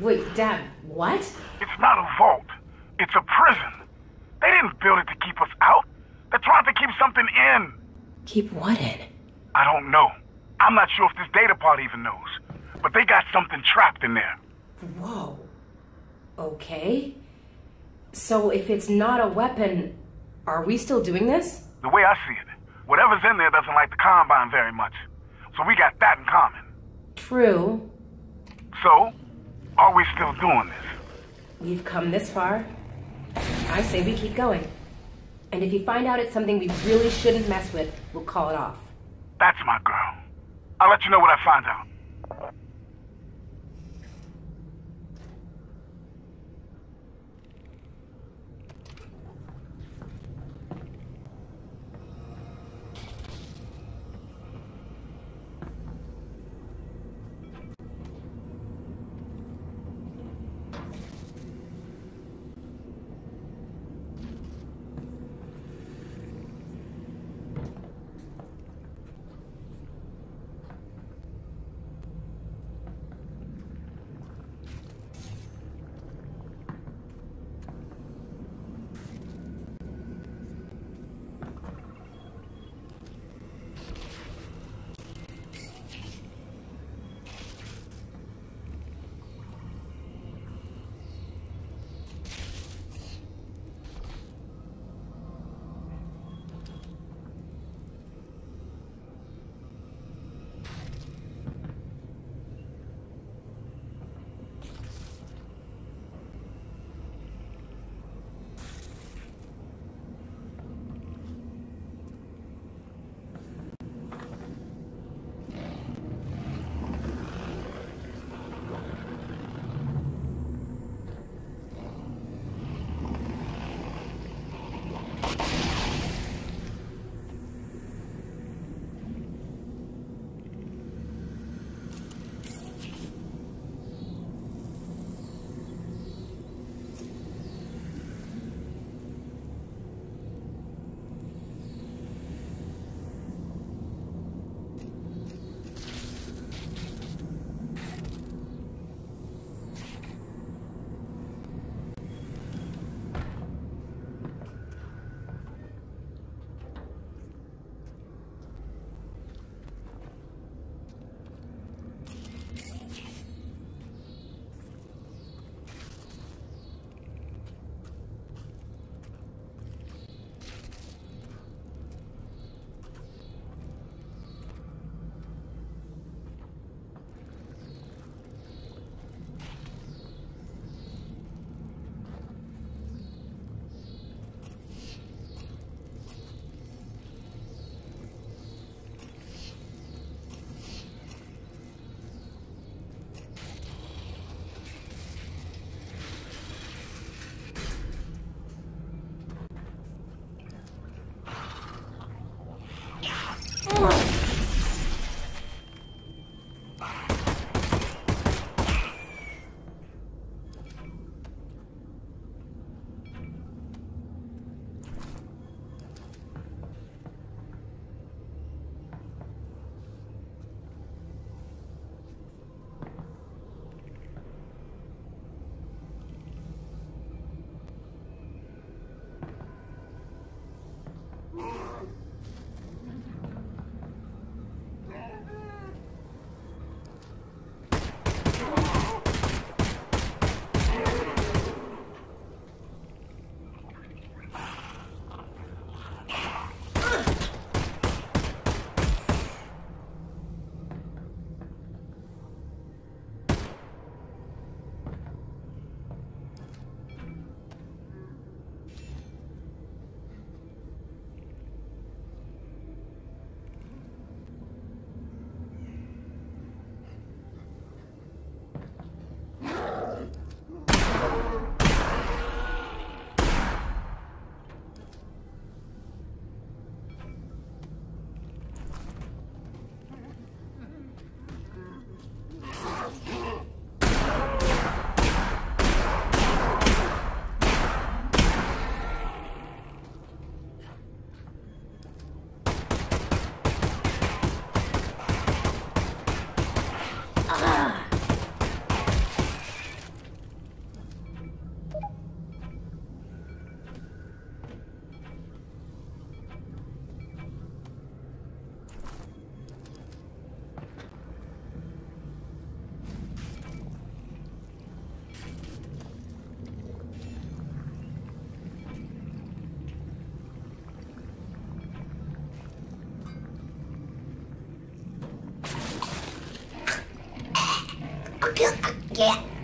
Wait, Dad, what? It's not a vault. It's a prison. They didn't build it to keep us out. They're trying to keep something in. Keep what in? I don't know. I'm not sure if this data part even knows. But they got something trapped in there. Whoa. Okay. So if it's not a weapon, are we still doing this? The way I see it, whatever's in there doesn't like the Combine very much. So we got that in common. True. So, are we still doing this? We've come this far. I say we keep going. And if you find out it's something we really shouldn't mess with, we'll call it off. That's my girl. I'll let you know what I find out. world. I'll, yeah.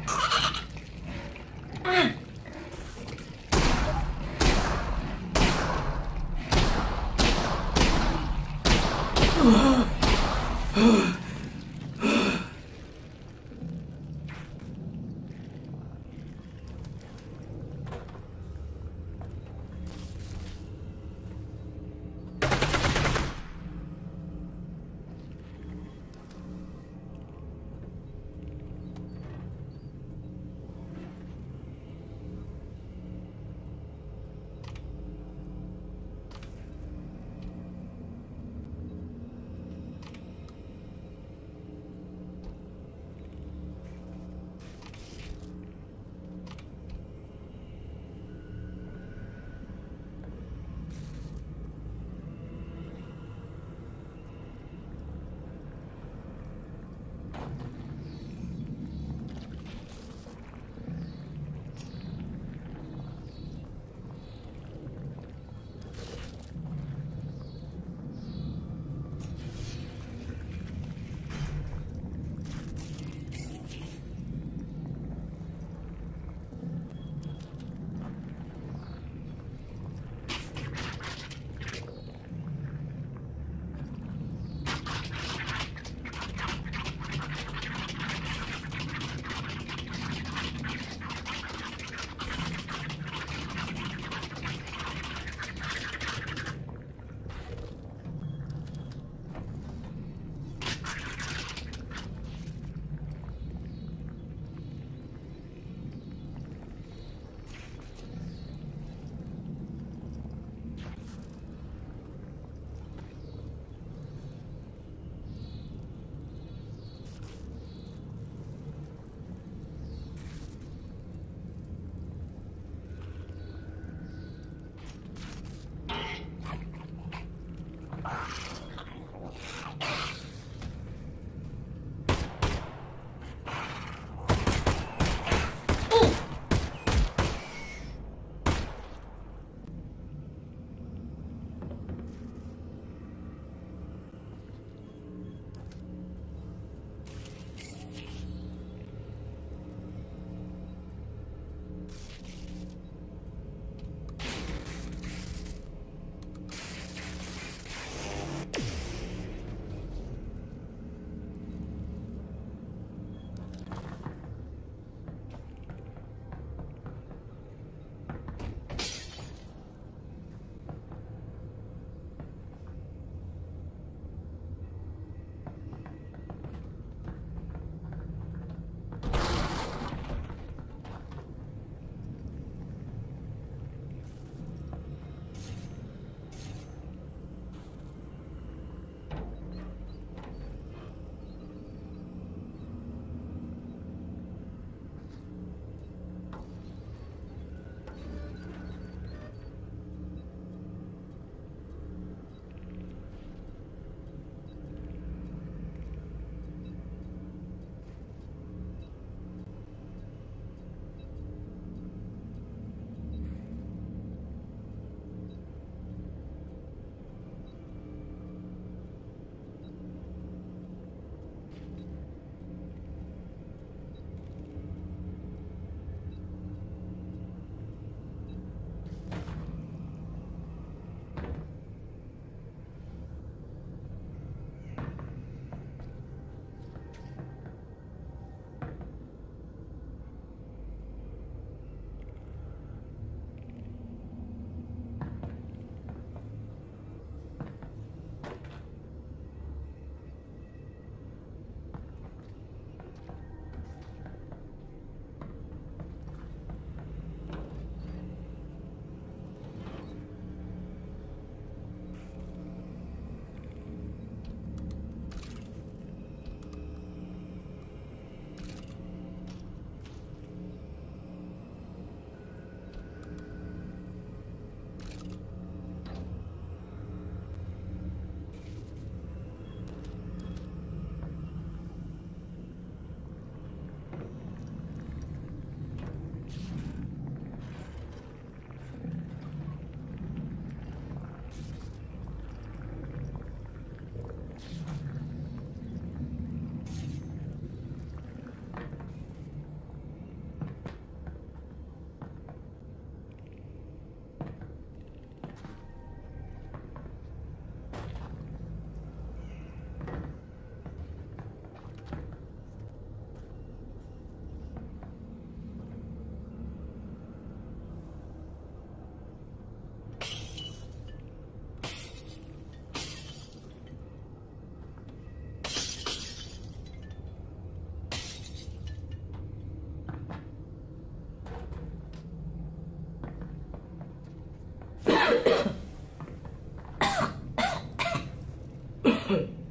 Boom.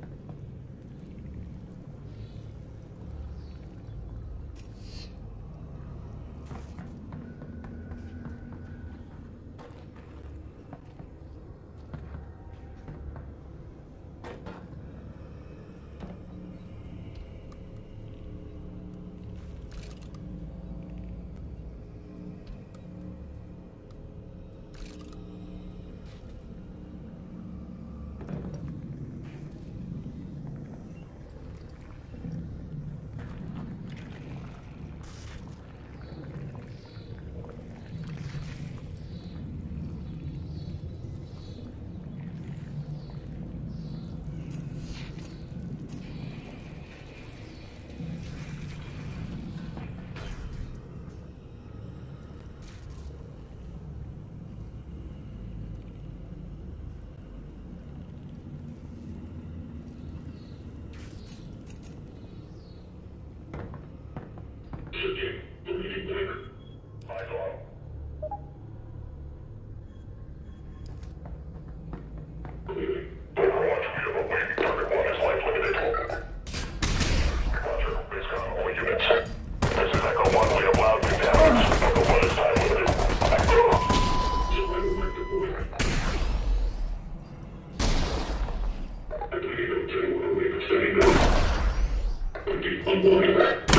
and